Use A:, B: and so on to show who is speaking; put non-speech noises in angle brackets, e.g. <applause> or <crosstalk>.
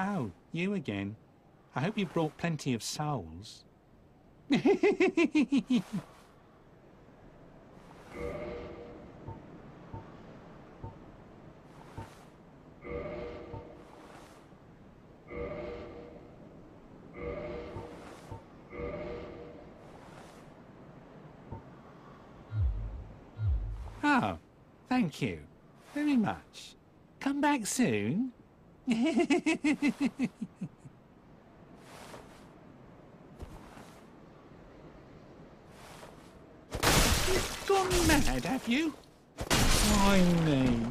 A: Oh, you again. I hope you brought plenty of souls. Oh, <laughs> thank you very much. Come back soon. You've gone mad, have you? Why me?